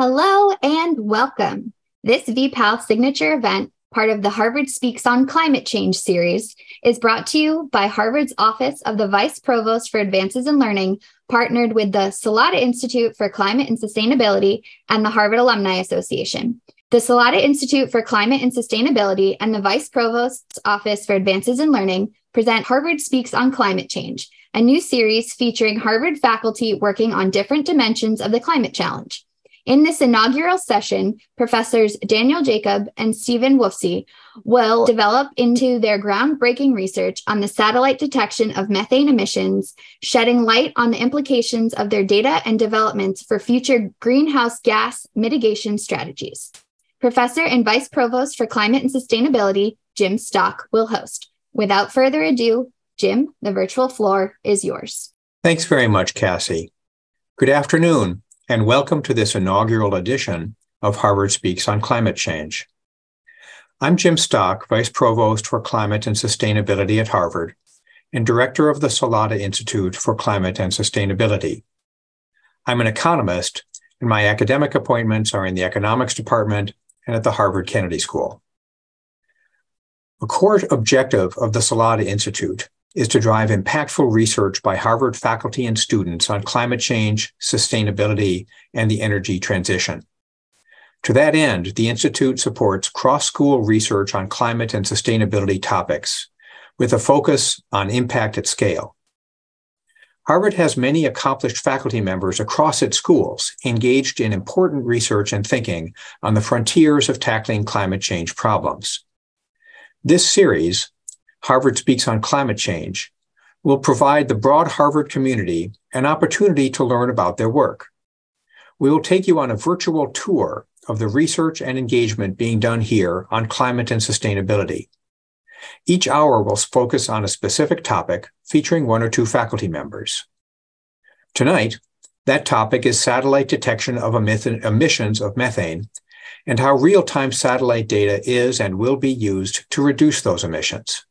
Hello and welcome. This VPAL signature event, part of the Harvard Speaks on Climate Change series, is brought to you by Harvard's Office of the Vice Provost for Advances in Learning, partnered with the Salata Institute for Climate and Sustainability and the Harvard Alumni Association. The Salata Institute for Climate and Sustainability and the Vice Provost's Office for Advances in Learning present Harvard Speaks on Climate Change, a new series featuring Harvard faculty working on different dimensions of the climate challenge. In this inaugural session, professors Daniel Jacob and Steven Wofsy will develop into their groundbreaking research on the satellite detection of methane emissions, shedding light on the implications of their data and developments for future greenhouse gas mitigation strategies. Professor and Vice Provost for Climate and Sustainability, Jim Stock, will host. Without further ado, Jim, the virtual floor is yours. Thanks very much, Cassie. Good afternoon and welcome to this inaugural edition of Harvard Speaks on Climate Change. I'm Jim Stock, Vice Provost for Climate and Sustainability at Harvard and Director of the Salata Institute for Climate and Sustainability. I'm an economist, and my academic appointments are in the economics department and at the Harvard Kennedy School. A core objective of the Salata Institute is to drive impactful research by Harvard faculty and students on climate change, sustainability, and the energy transition. To that end, the Institute supports cross school research on climate and sustainability topics with a focus on impact at scale. Harvard has many accomplished faculty members across its schools engaged in important research and thinking on the frontiers of tackling climate change problems. This series, Harvard Speaks on Climate Change, will provide the broad Harvard community an opportunity to learn about their work. We will take you on a virtual tour of the research and engagement being done here on climate and sustainability. Each hour will focus on a specific topic featuring one or two faculty members. Tonight, that topic is satellite detection of emissions of methane and how real-time satellite data is and will be used to reduce those emissions.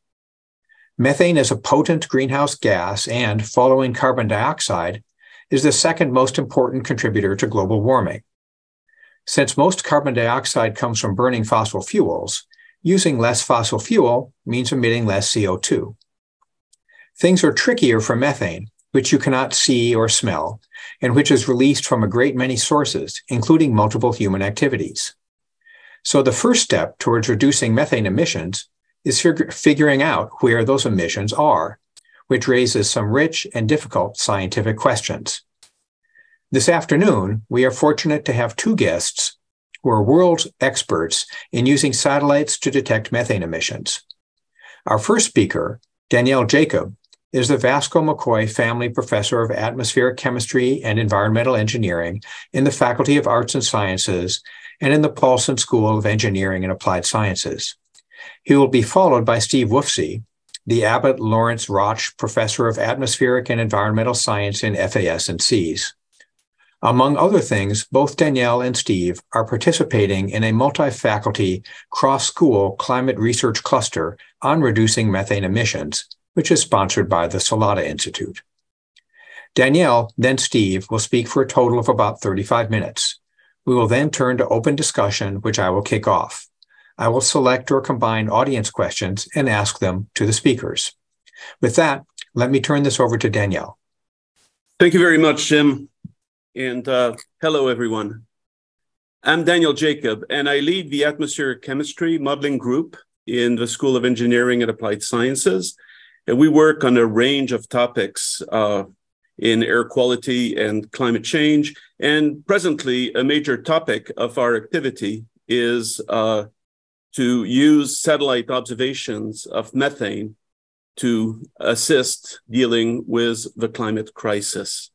Methane is a potent greenhouse gas and, following carbon dioxide, is the second most important contributor to global warming. Since most carbon dioxide comes from burning fossil fuels, using less fossil fuel means emitting less CO2. Things are trickier for methane, which you cannot see or smell, and which is released from a great many sources, including multiple human activities. So the first step towards reducing methane emissions is fig- figuring out where those emissions are, which raises some rich and difficult scientific questions. This afternoon, we are fortunate to have two guests who are world experts in using satellites to detect methane emissions. Our first speaker, Daniel Jacob, is the Vasco McCoy Family Professor of Atmospheric Chemistry and Environmental Engineering in the Faculty of Arts and Sciences and in the Paulson School of Engineering and Applied Sciences. He will be followed by Steve Wofsy, the Abbott Lawrence Rotch Professor of Atmospheric and Environmental Science in FAS and SEAS. Among other things, both Daniel and Steve are participating in a multi-faculty cross-school climate research cluster on reducing methane emissions, which is sponsored by the Salata Institute. Daniel, then Steve, will speak for a total of about 35 minutes. We will then turn to open discussion, which I will kick off. I will select or combine audience questions and ask them to the speakers. With that, let me turn this over to Daniel. Thank you very much, Jim. And uh, hello, everyone. I'm Daniel Jacob, and I lead the Atmospheric Chemistry Modeling Group in the School of Engineering and Applied Sciences. And we work on a range of topics uh, in air quality and climate change. And presently, a major topic of our activity is uh, to use satellite observations of methane to assist dealing with the climate crisis.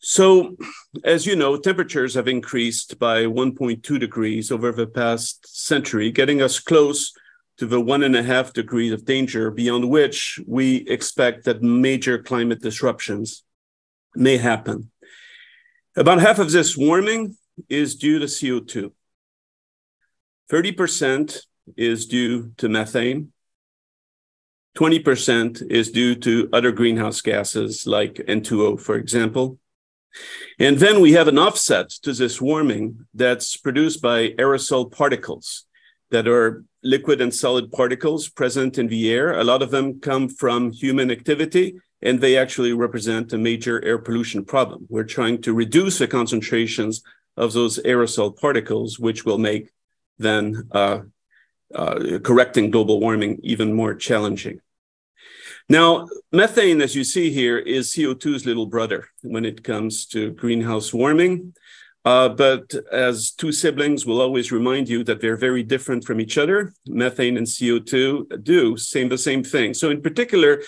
So, as you know, temperatures have increased by 1.2 degrees over the past century, getting us close to the one and a half degrees of danger beyond which we expect that major climate disruptions may happen. About half of this warming is due to CO2. 30% is due to methane. 20% is due to other greenhouse gases like N2O, for example. And then we have an offset to this warming that's produced by aerosol particles that are liquid and solid particles present in the air. A lot of them come from human activity, and they actually represent a major air pollution problem. We're trying to reduce the concentrations of those aerosol particles, which will make then uh, uh, correcting global warming even more challenging. Now, methane, as you see here, is CO2's little brother when it comes to greenhouse warming. Uh, but as two siblings will always remind you that they're very different from each other, methane and CO2 do same the same thing. So in particular,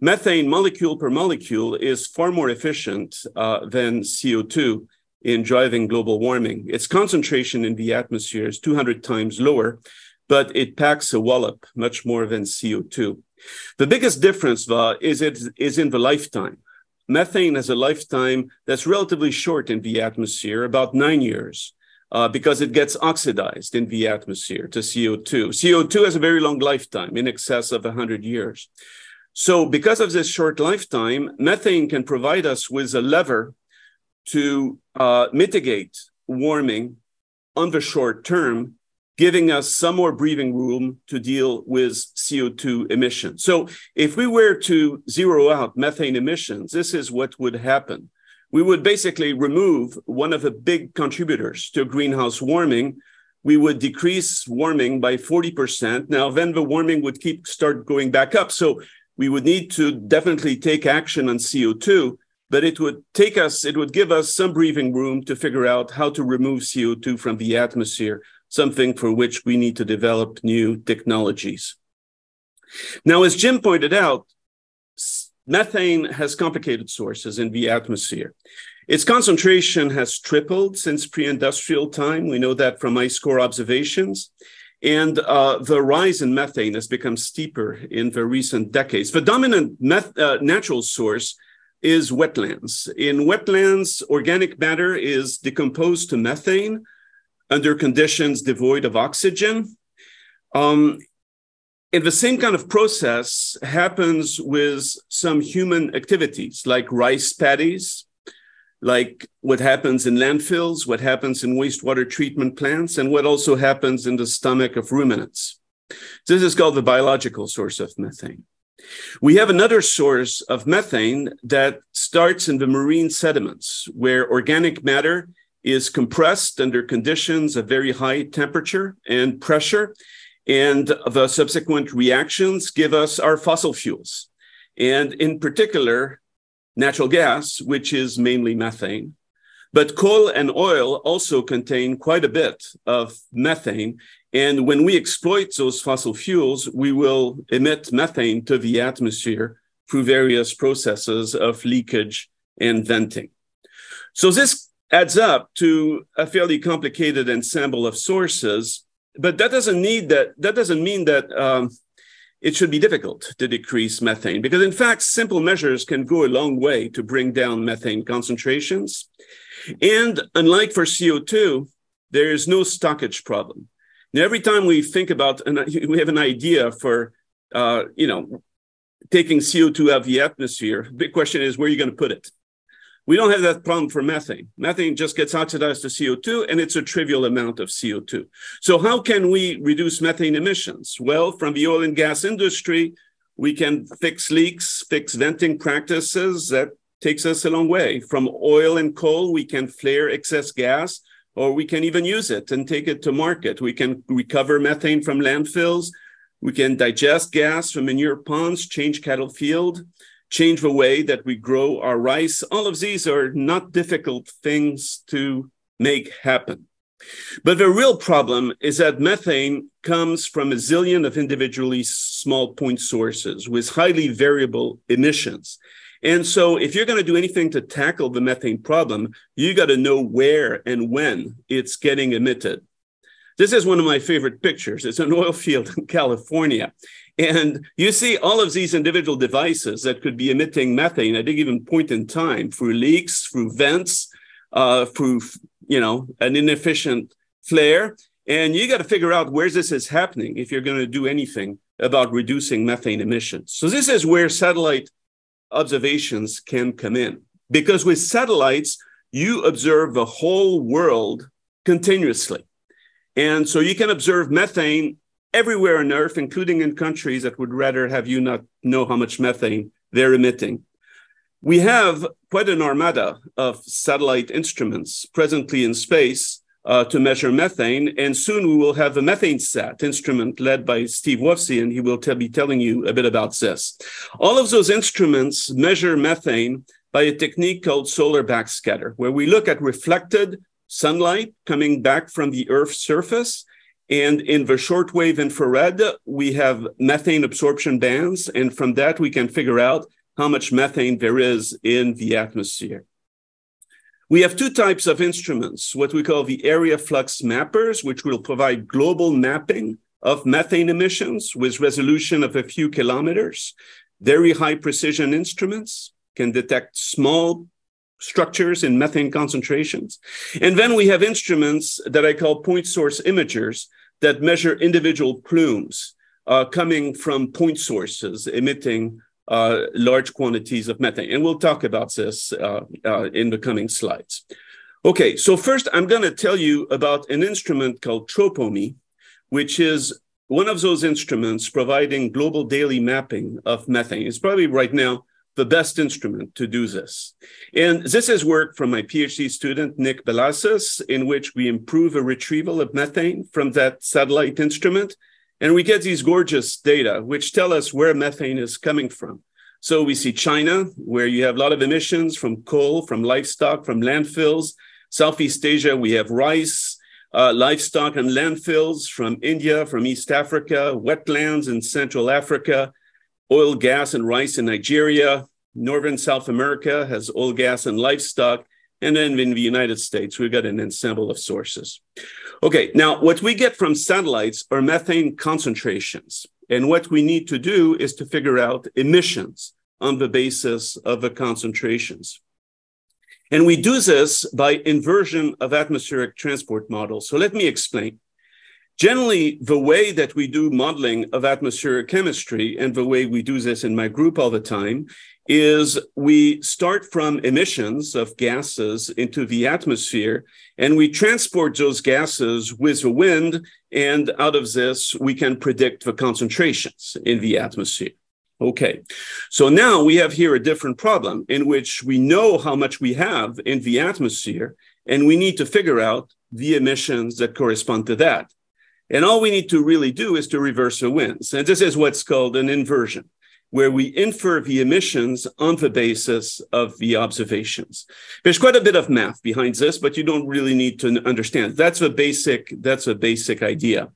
methane molecule per molecule is far more efficient uh, than CO2 in driving global warming. Its concentration in the atmosphere is 200 times lower, but it packs a wallop much more than CO2. The biggest difference uh, is, it, is in the lifetime. Methane has a lifetime that's relatively short in the atmosphere, about nine years, uh, because it gets oxidized in the atmosphere to CO2. CO2 has a very long lifetime, in excess of 100 years. So, because of this short lifetime, methane can provide us with a lever to uh, mitigate warming on the short term giving us some more breathing room to deal with CO2 emissions. So if we were to zero out methane emissions, this is what would happen. We would basically remove one of the big contributors to greenhouse warming. We would decrease warming by 40%. Now, then the warming would keep start going back up. So we would need to definitely take action on CO2, but it would take us, it would give us some breathing room to figure out how to remove CO2 from the atmosphere something for which we need to develop new technologies. Now, as Jim pointed out, methane has complicated sources in the atmosphere. Its concentration has tripled since pre-industrial time. We know that from ice core observations. And uh, the rise in methane has become steeper in the recent decades. The dominant uh, natural source is wetlands. In wetlands, organic matter is decomposed to methane, under conditions devoid of oxygen. Um, and the same kind of process happens with some human activities like rice paddies, like what happens in landfills, what happens in wastewater treatment plants, and what also happens in the stomach of ruminants. This is called the biological source of methane. We have another source of methane that starts in the marine sediments, where organic matter is compressed under conditions of very high temperature and pressure. And the subsequent reactions give us our fossil fuels. And in particular, natural gas, which is mainly methane. But coal and oil also contain quite a bit of methane. And when we exploit those fossil fuels, we will emit methane to the atmosphere through various processes of leakage and venting. So this adds up to a fairly complicated ensemble of sources. But that doesn't need that. That doesn't mean that um, it should be difficult to decrease methane, because in fact, simple measures can go a long way to bring down methane concentrations. And unlike for CO2, there is no stockage problem. Every time we think about, and we have an idea for, uh, you know, taking CO2 out of the atmosphere, big question is where are you going to put it? We don't have that problem for methane. Methane just gets oxidized to CO2 and it's a trivial amount of CO2. So how can we reduce methane emissions? Well, from the oil and gas industry, we can fix leaks, fix venting practices. That takes us a long way. From oil and coal, we can flare excess gas, or we can even use it and take it to market. We can recover methane from landfills. We can digest gas from manure ponds, change cattle field change the way that we grow our rice. All of these are not difficult things to make happen. But the real problem is that methane comes from a zillion of individually small point sources with highly variable emissions. And so, if you're going to do anything to tackle the methane problem, you got to know where and when it's getting emitted. This is one of my favorite pictures. It's an oil field in California. And you see all of these individual devices that could be emitting methane at any given point in time through leaks, through vents, uh, through you know an inefficient flare. And you got to figure out where this is happening if you're going to do anything about reducing methane emissions. So this is where satellite observations can come in, because with satellites you observe the whole world continuously. And so you can observe methane everywhere on Earth, including in countries that would rather have you not know how much methane they're emitting. We have quite an armada of satellite instruments presently in space uh, to measure methane. And soon we will have a MethaneSAT instrument led by Steve Wofsy, and he will be telling you a bit about this. All of those instruments measure methane by a technique called solar backscatter, where we look at reflected sunlight coming back from the Earth's surface. And in the shortwave infrared, we have methane absorption bands. And from that, we can figure out how much methane there is in the atmosphere. We have two types of instruments, what we call the area flux mappers, which will provide global mapping of methane emissions with resolution of a few kilometers. Very high precision instruments can detect small structures in methane concentrations. And then we have instruments that I call point source imagers that measure individual plumes uh, coming from point sources emitting uh, large quantities of methane. And we'll talk about this uh, uh, in the coming slides. Okay, so first I'm going to tell you about an instrument called TROPOMI, which is one of those instruments providing global daily mapping of methane. It's probably right now the best instrument to do this. And this is work from my PhD student, Nick Balasus, in which we improve a retrieval of methane from that satellite instrument and we get these gorgeous data, which tell us where methane is coming from. So we see China, where you have a lot of emissions from coal, from livestock, from landfills. Southeast Asia, we have rice, uh, livestock and landfills from India, from East Africa, wetlands in Central Africa, oil, gas, and rice in Nigeria. Northern South America has oil, gas, and livestock. And then in the United States, we've got an ensemble of sources. Okay, now what we get from satellites are methane concentrations. And what we need to do is to figure out emissions on the basis of the concentrations. And we do this by inversion of atmospheric transport models. So let me explain. Generally, the way that we do modeling of atmospheric chemistry and the way we do this in my group all the time is we start from emissions of gases into the atmosphere and we transport those gases with the wind. And out of this, we can predict the concentrations in the atmosphere. Okay, so now we have here a different problem in which we know how much we have in the atmosphere, and we need to figure out the emissions that correspond to that. And all we need to really do is to reverse the winds. And this is what's called an inversion where we infer the emissions on the basis of the observations. There's quite a bit of math behind this, but you don't really need to understand. That's a basic, that's a basic idea.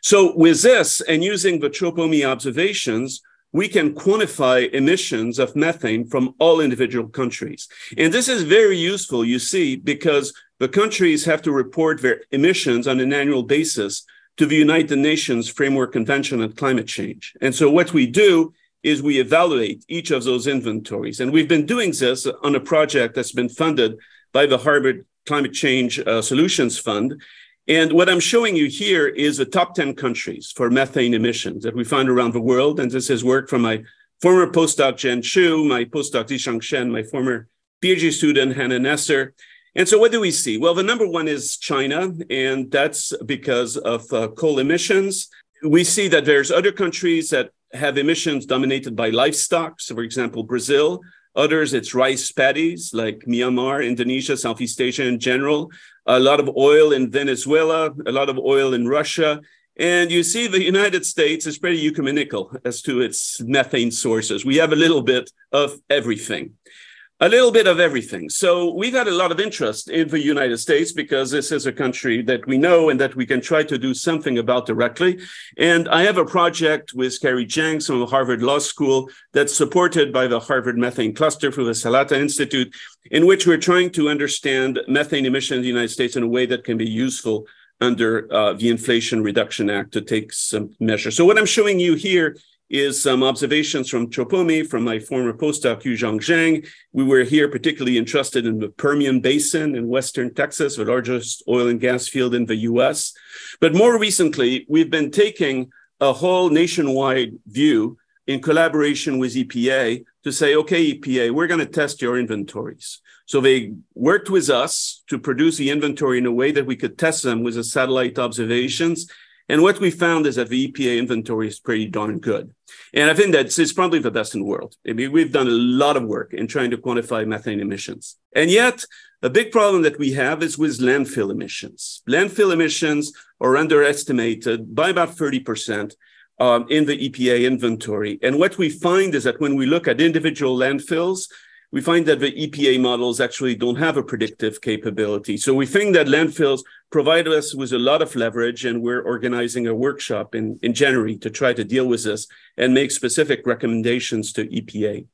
So with this and using the TROPOMI observations, we can quantify emissions of methane from all individual countries. And this is very useful, you see, because the countries have to report their emissions on an annual basis to the United Nations Framework Convention on Climate Change. And so what we do is we evaluate each of those inventories. And we've been doing this on a project that's been funded by the Harvard Climate Change uh, Solutions Fund. And what I'm showing you here is the top 10 countries for methane emissions that we find around the world. And this is work from my former postdoc, Zhen Qu, my postdoc, Zichong Chen, my former PhD student, Hannah Nesser. And so what do we see? Well, the number one is China, and that's because of uh, coal emissions. We see that there's other countries that have emissions dominated by livestock. So, for example, Brazil. Others, it's rice paddies like Myanmar, Indonesia, Southeast Asia in general. A lot of oil in Venezuela, a lot of oil in Russia. And you see, the United States is pretty ecumenical as to its methane sources. We have a little bit of everything a little bit of everything. So we've had a lot of interest in the United States because this is a country that we know and that we can try to do something about directly. And I have a project with Carrie Jenks from Harvard Law School that's supported by the Harvard Methane Cluster through the Salata Institute, in which we're trying to understand methane emissions in the United States in a way that can be useful under uh, the Inflation Reduction Act to take some measures. So what I'm showing you here is some observations from TROPOMI from my former postdoc, Yuzhong Zhang. We were here particularly interested in the Permian Basin in Western Texas, the largest oil and gas field in the US. But more recently, we've been taking a whole nationwide view in collaboration with EPA to say, okay, EPA, we're going to test your inventories. So they worked with us to produce the inventory in a way that we could test them with the satellite observations. And what we found is that the EPA inventory is pretty darn good. And I think that it's probably the best in the world. I mean, we've done a lot of work in trying to quantify methane emissions. And yet, a big problem that we have is with landfill emissions. Landfill emissions are underestimated by about 30% um, in the EPA inventory. And what we find is that when we look at individual landfills, we find that the EPA models actually don't have a predictive capability. So we think that landfills provide us with a lot of leverage, and we're organizing a workshop in, in January to try to deal with this and make specific recommendations to EPA.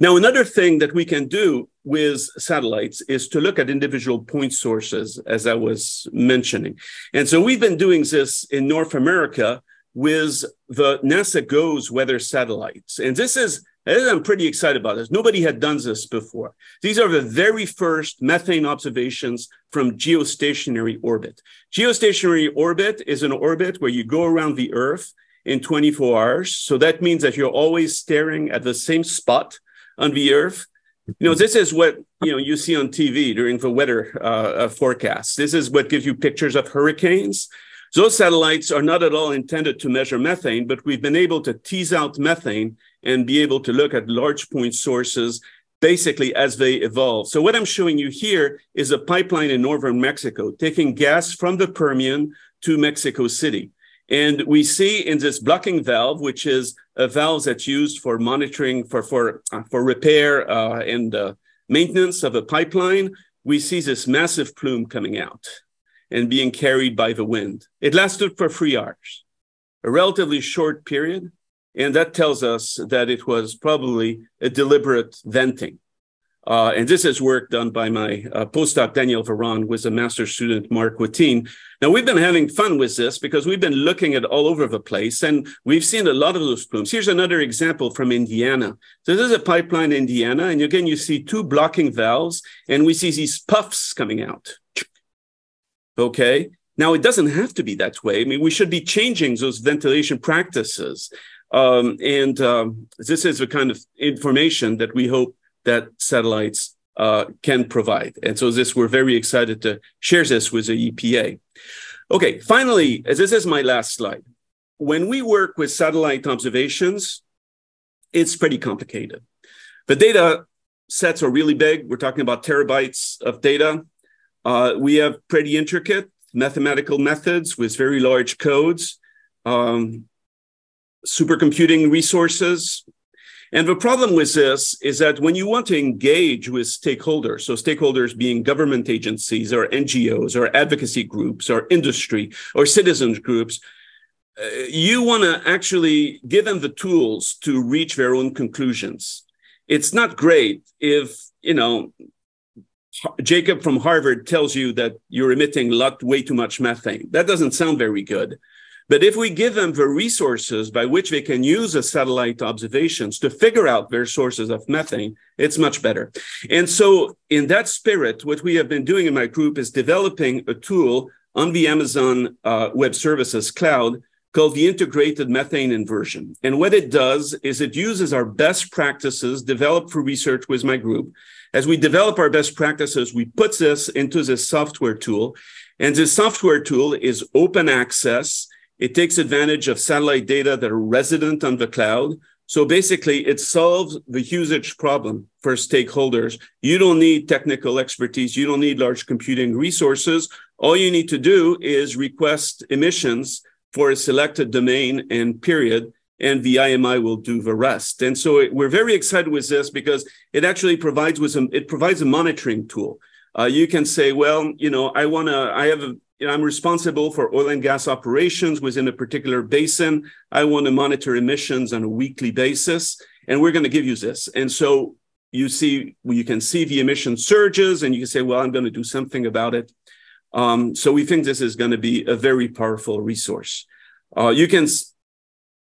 Now, another thing that we can do with satellites is to look at individual point sources, as I was mentioning. And so we've been doing this in North America with the NASA GOES weather satellites. And this is, I'm pretty excited about this. Nobody had done this before. These are the very first methane observations from geostationary orbit. Geostationary orbit is an orbit where you go around the Earth in 24 hours. So that means that you're always staring at the same spot on the Earth. You know, this is what you know you see on TV during the weather uh, uh, forecasts. This is what gives you pictures of hurricanes. Those satellites are not at all intended to measure methane, but we've been able to tease out methane and be able to look at large point sources basically as they evolve. So what I'm showing you here is a pipeline in northern Mexico taking gas from the Permian to Mexico City. And we see in this blocking valve, which is a valve that's used for monitoring, for, for, uh, for repair uh, and uh, maintenance of a pipeline, we see this massive plume coming out and being carried by the wind. It lasted for three hours, a relatively short period. And that tells us that it was probably a deliberate venting. Uh, and this is work done by my uh, postdoc, Daniel Varon, with a master student, Mark Watine. Now, we've been having fun with this because we've been looking at all over the place and we've seen a lot of those plumes. Here's another example from Indiana. So this is a pipeline in Indiana. And again, you see two blocking valves and we see these puffs coming out. Okay. Now, it doesn't have to be that way. I mean, we should be changing those ventilation practices. Um, and um, this is the kind of information that we hope that satellites uh, can provide. And so this, we're very excited to share this with the EPA. Okay, finally, as this is my last slide. When we work with satellite observations, it's pretty complicated. The data sets are really big. We're talking about terabytes of data. Uh, we have pretty intricate mathematical methods with very large codes, um, supercomputing resources. And the problem with this is that when you want to engage with stakeholders, so stakeholders being government agencies or NGOs or advocacy groups or industry or citizens groups, uh, you want to actually give them the tools to reach their own conclusions. It's not great if, you know, Jacob from Harvard tells you that you're emitting lot, way too much methane. That doesn't sound very good. But if we give them the resources by which they can use the satellite observations to figure out their sources of methane, it's much better. And so, in that spirit, what we have been doing in my group is developing a tool on the Amazon uh, Web Services cloud called the Integrated Methane Inversion. And what it does is it uses our best practices developed for research with my group as we develop our best practices, we put this into this software tool. And this software tool is open access. It takes advantage of satellite data that are resident on the cloud. So basically, it solves the usage problem for stakeholders. You don't need technical expertise. You don't need large computing resources. All you need to do is request emissions for a selected domain and period and the IMI will do the rest. And so it, we're very excited with this because it actually provides with some, it provides a monitoring tool. Uh, you can say, well, you know, I want to, I have a, you know, I'm responsible for oil and gas operations within a particular basin. I want to monitor emissions on a weekly basis, and we're going to give you this. And so you see, you can see the emission surges, and you can say, well, I'm going to do something about it. Um, so we think this is going to be a very powerful resource. Uh, you can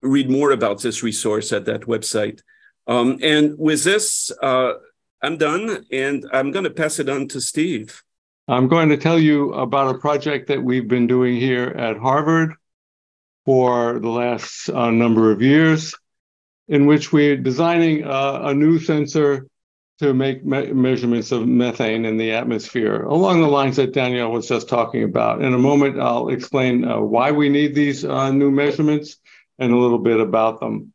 read more about this resource at that website. Um, and with this, uh, I'm done, and I'm going to pass it on to Steve. I'm going to tell you about a project that we've been doing here at Harvard for the last uh, number of years. in which we're designing uh, a new sensor to make me- measurements of methane in the atmosphere along the lines that Daniel was just talking about. In a moment, I'll explain uh, why we need these uh, new measurements and a little bit about them.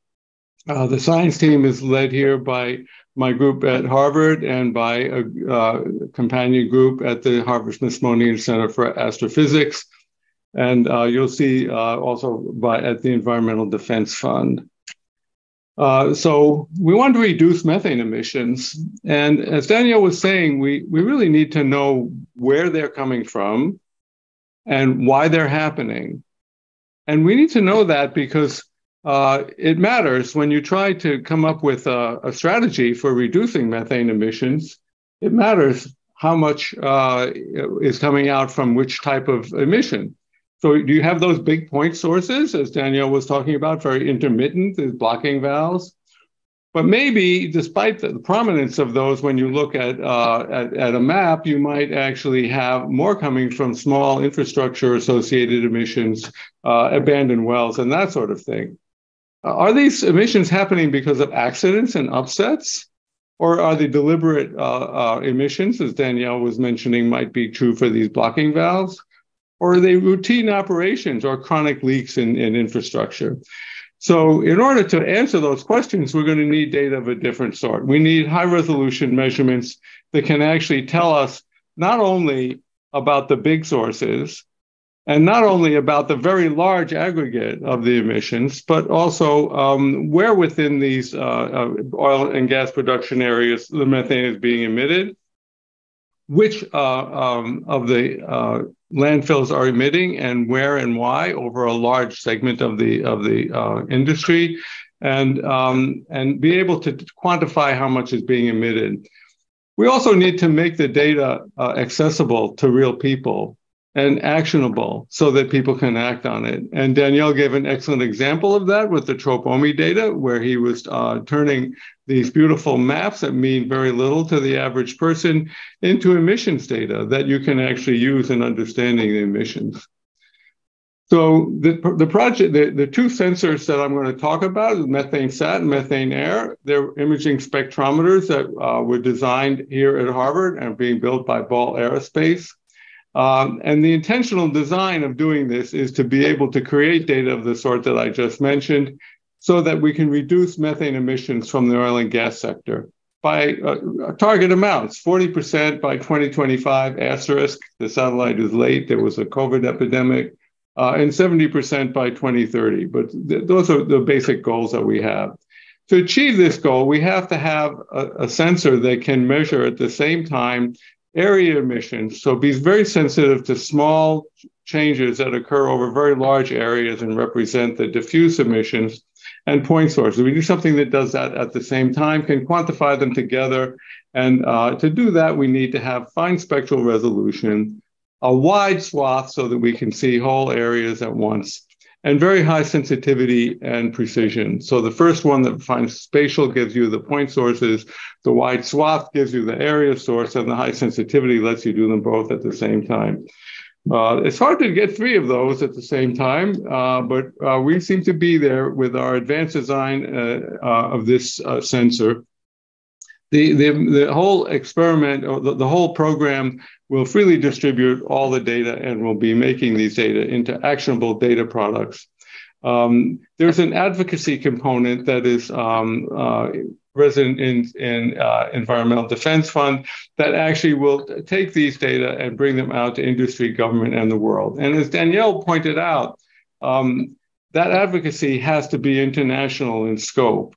Uh, the science team is led here by my group at Harvard and by a uh, companion group at the Harvard Smithsonian Center for Astrophysics. And uh, you'll see uh, also by at the Environmental Defense Fund. Uh, so we want to reduce methane emissions. And as Daniel was saying, we, we really need to know where they're coming from and why they're happening. And we need to know that because uh, it matters when you try to come up with a, a, strategy for reducing methane emissions. It matters how much uh, is coming out from which type of emission. So do you have those big point sources, as Daniel was talking about, very intermittent, these blocking valves? But maybe, despite the prominence of those, when you look at, uh, at, at a map, you might actually have more coming from small infrastructure associated emissions, uh, abandoned wells, and that sort of thing. Are these emissions happening because of accidents and upsets? Or are they deliberate uh, uh, emissions, as Daniel was mentioning, might be true for these blocking valves? or are they routine operations or chronic leaks in, in infrastructure? So, in order to answer those questions, we're going to need data of a different sort. We need high resolution measurements that can actually tell us not only about the big sources and not only about the very large aggregate of the emissions, but also um, where within these uh, uh, oil and gas production areas the methane is being emitted, which uh, um, of the uh, landfills are emitting and where and why over a large segment of the of the uh, industry, and um, and be able to quantify how much is being emitted. We also need to make the data uh, accessible to real people and actionable so that people can act on it. And Daniel gave an excellent example of that with the Tropomi data, where he was uh, turning these beautiful maps that mean very little to the average person into emissions data that you can actually use in understanding the emissions. So the, the project, the, the two sensors that I'm going to talk about MethaneSAT and MethaneAIR. They're imaging spectrometers that uh, were designed here at Harvard and being built by Ball Aerospace. Um, and the intentional design of doing this is to be able to create data of the sort that I just mentioned so that we can reduce methane emissions from the oil and gas sector by uh, target amounts 40% by 2025 asterisk the satellite is late there was a covid epidemic uh, and 70% by 2030 but th- those are the basic goals that we have. To achieve this goal we have to have a, a sensor that can measure at the same time area emissions. So be very sensitive to small changes that occur over very large areas and represent the diffuse emissions and point sources. We do something that does that at the same time, can quantify them together. And uh, to do that, we need to have fine spectral resolution, a wide swath so that we can see whole areas at once, and very high sensitivity and precision. So the first one that finds spatial gives you the point sources, the wide swath gives you the area source, and the high sensitivity lets you do them both at the same time. Uh, it's hard to get three of those at the same time, uh, but uh, we seem to be there with our advanced design uh, uh, of this uh, sensor. The, the, the whole experiment, or the, the whole program will freely distribute all the data and will be making these data into actionable data products. Um, there's an advocacy component that is um, uh, resident in, in uh, Environmental Defense Fund that actually will take these data and bring them out to industry, government, and the world. And as Daniel pointed out, um, that advocacy has to be international in scope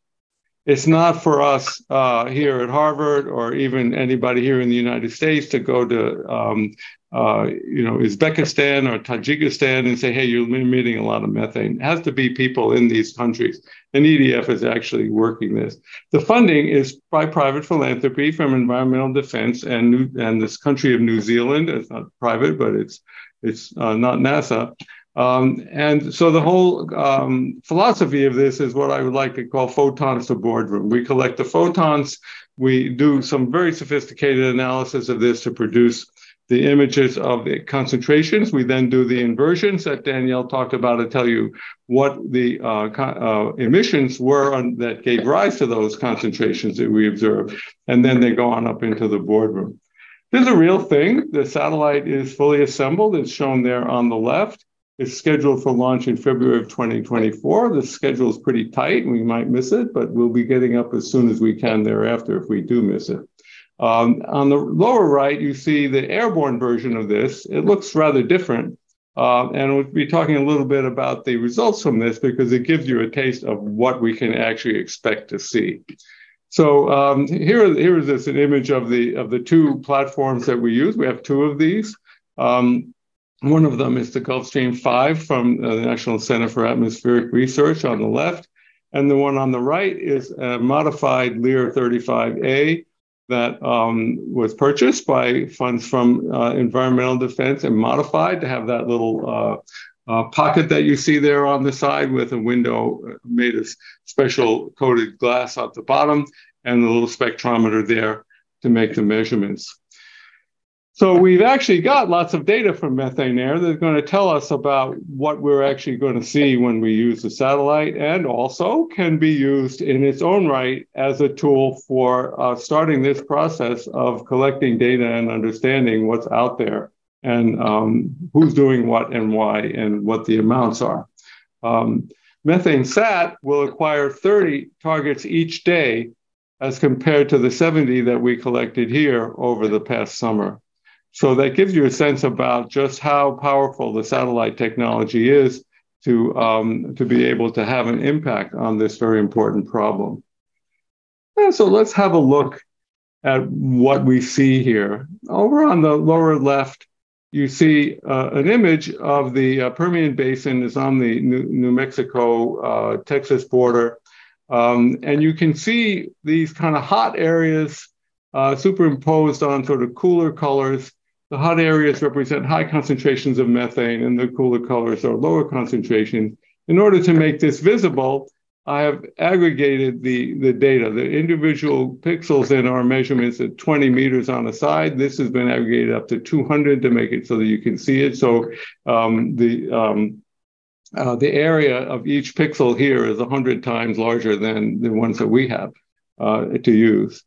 it's not for us uh, here at Harvard or even anybody here in the United States to go to, um, uh, you know, Uzbekistan or Tajikistan and say, hey, you're emitting a lot of methane. It has to be people in these countries. And EDF is actually working this. The funding is by private philanthropy from Environmental Defense and, New, and this country of New Zealand. It's not private, but it's, it's uh, not NASA. Um, and so the whole um, philosophy of this is what I would like to call photons to boardroom. We collect the photons, we do some very sophisticated analysis of this to produce the images of the concentrations. We then do the inversions that Daniel talked about to tell you what the uh, uh, emissions were on, that gave rise to those concentrations that we observed. And then they go on up into the boardroom. This is a real thing. The satellite is fully assembled. It's shown there on the left. It's scheduled for launch in February of 2024. The schedule is pretty tight. We might miss it, but we'll be getting up as soon as we can thereafter if we do miss it. Um, on the lower right, you see the airborne version of this. It looks rather different. Uh, and we'll be talking a little bit about the results from this because it gives you a taste of what we can actually expect to see. So um, here, here is this an image of the of the two platforms that we use. We have two of these. Um, one of them is the Gulfstream 5 from uh, the National Center for Atmospheric Research on the left, and the one on the right is a modified Lear 35A that um, was purchased by funds from uh, Environmental Defense and modified to have that little uh, uh, pocket that you see there on the side with a window uh, made of special coated glass at the bottom and a little spectrometer there to make the measurements. So we've actually got lots of data from MethaneAIR that's going to tell us about what we're actually going to see when we use the satellite and also can be used in its own right as a tool for uh, starting this process of collecting data and understanding what's out there and um, who's doing what and why and what the amounts are. Um, MethaneSAT will acquire 30 targets each day as compared to the 70 that we collected here over the past summer. So that gives you a sense about just how powerful the satellite technology is to, um, to be able to have an impact on this very important problem. And so let's have a look at what we see here. Over on the lower left, you see uh, an image of the uh, Permian Basin is on the New, Mexico uh, Texas border. Um, and you can see these kind of hot areas uh, superimposed on sort of cooler colors the hot areas represent high concentrations of methane and the cooler colors are lower concentrations. In order to make this visible, I have aggregated the, the data, the individual pixels in our measurements at 20 meters on a side. This has been aggregated up to 200 to make it so that you can see it. So um, the um, uh, the area of each pixel here is 100 times larger than the ones that we have uh, to use.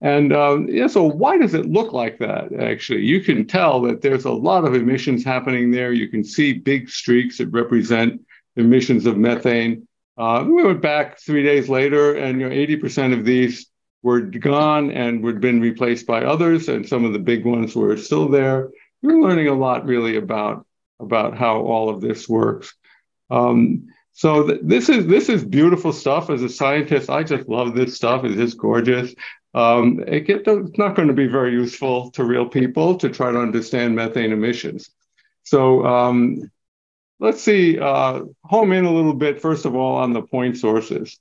And um, yeah, so why does it look like that? Actually, you can tell that there's a lot of emissions happening there. You can see big streaks that represent emissions of methane. Uh, we went back three days later, and you know, 80% of these were gone and had been replaced by others, and some of the big ones were still there. We're learning a lot, really, about about how all of this works. Um, so th- this is this is beautiful stuff. As a scientist, I just love this stuff. It's just gorgeous. Um, it get, it's not going to be very useful to real people to try to understand methane emissions. So um, let's see, uh, home in a little bit, first of all, on the point sources.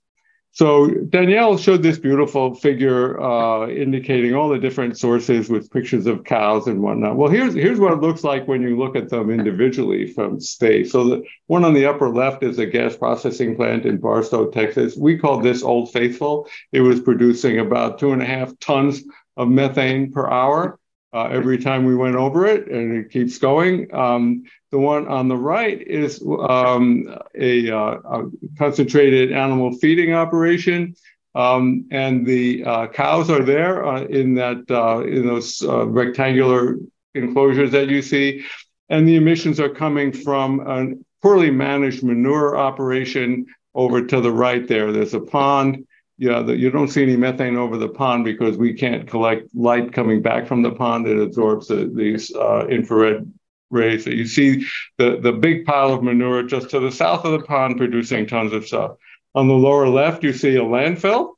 So Daniel showed this beautiful figure uh, indicating all the different sources with pictures of cows and whatnot. Well, here's here's what it looks like when you look at them individually from space. So the one on the upper left is a gas processing plant in Barstow, Texas. We call this Old Faithful. It was producing about two and a half tons of methane per hour uh, every time we went over it, and it keeps going. Um, the one on the right is um, a, uh, a, concentrated animal feeding operation, um, and the uh, cows are there uh, in that uh, in those uh, rectangular enclosures that you see, and the emissions are coming from a poorly managed manure operation over to the right. There, there's a pond. Yeah, the, you don't see any methane over the pond because we can't collect light coming back from the pond. It absorbs the, these uh, infrared rays. it. You see the, the big pile of manure just to the south of the pond producing tons of stuff. On the lower left, you see a landfill,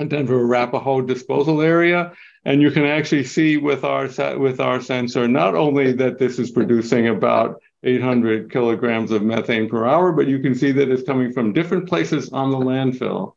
a Denver Arapahoe disposal area. And you can actually see with our, with our sensor not only that this is producing about 800 kilograms of methane per hour, but you can see that it's coming from different places on the landfill.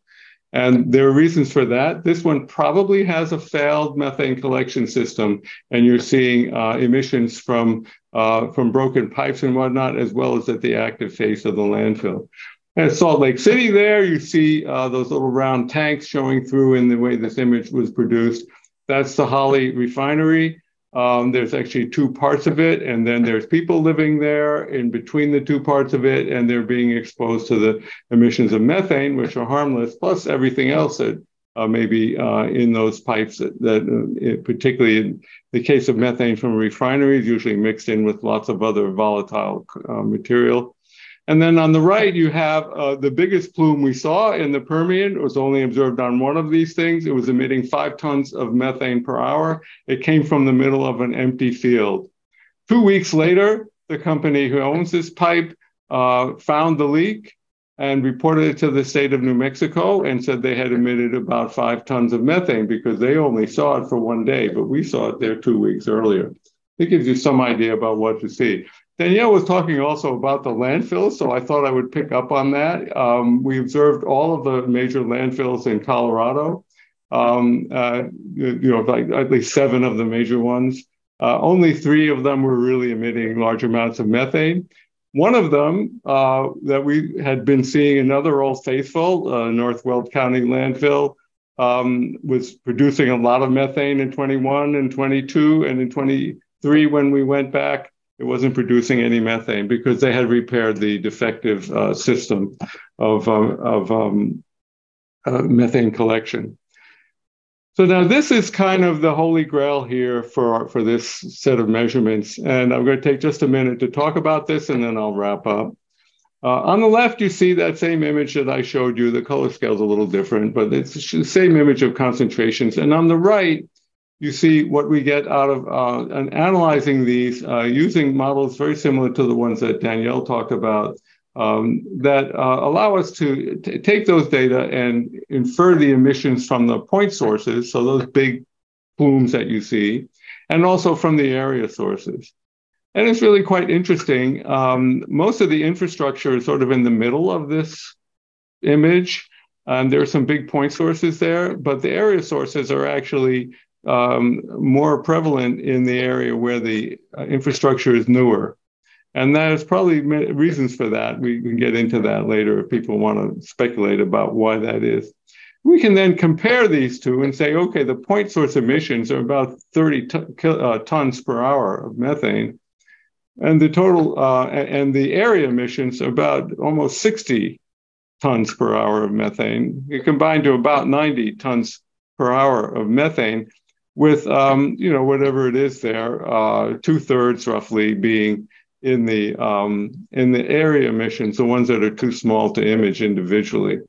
And there are reasons for that. This one probably has a failed methane collection system, and you're seeing uh, emissions from uh, from broken pipes and whatnot, as well as at the active face of the landfill. At Salt Lake City, there you see uh, those little round tanks showing through in the way this image was produced. That's the Holly refinery. Um, there's actually two parts of it, and then there's people living there in between the two parts of it, and they're being exposed to the emissions of methane, which are harmless, plus everything else that uh, may be uh, in those pipes that, that uh, particularly in the case of methane from refineries, usually mixed in with lots of other volatile uh, material. And then on the right, you have uh, the biggest plume we saw in the Permian. It was only observed on one of these things. It was emitting five tons of methane per hour. It came from the middle of an empty field. Two weeks later, the company who owns this pipe uh, found the leak and reported it to the state of New Mexico and said they had emitted about five tons of methane because they only saw it for one day, but we saw it there two weeks earlier. It gives you some idea about what to see. Daniel was talking also about the landfills, so I thought I would pick up on that. Um, we observed all of the major landfills in Colorado. Um, uh, you know, like at least seven of the major ones. Uh, only three of them were really emitting large amounts of methane. One of them uh, that we had been seeing another Old Faithful, uh, North Weld County landfill, um, was producing a lot of methane in 21 and 22, and in 23 when we went back, it wasn't producing any methane because they had repaired the defective uh, system of, um, of um, uh, methane collection. So now this is kind of the holy grail here for, for this set of measurements. And I'm going to take just a minute to talk about this and then I'll wrap up. Uh, on the left, you see that same image that I showed you. The color scale is a little different, but it's the same image of concentrations. And on the right, you see what we get out of uh, and analyzing these uh, using models very similar to the ones that Daniel talked about um, that uh, allow us to t- take those data and infer the emissions from the point sources, so those big plumes that you see, and also from the area sources. And it's really quite interesting. Um, most of the infrastructure is sort of in the middle of this image. And there are some big point sources there, but the area sources are actually um, more prevalent in the area where the uh, infrastructure is newer. And there's probably reasons for that. We can get into that later if people want to speculate about why that is. We can then compare these two and say, okay, the point source emissions are about 30 t- uh, tons per hour of methane. And the total, uh, and the area emissions are about almost 60 tons per hour of methane. You combine to about 90 tons per hour of methane with um, you know whatever it is there, uh, two thirds roughly being in the um, in the area emissions, the ones that are too small to image individually.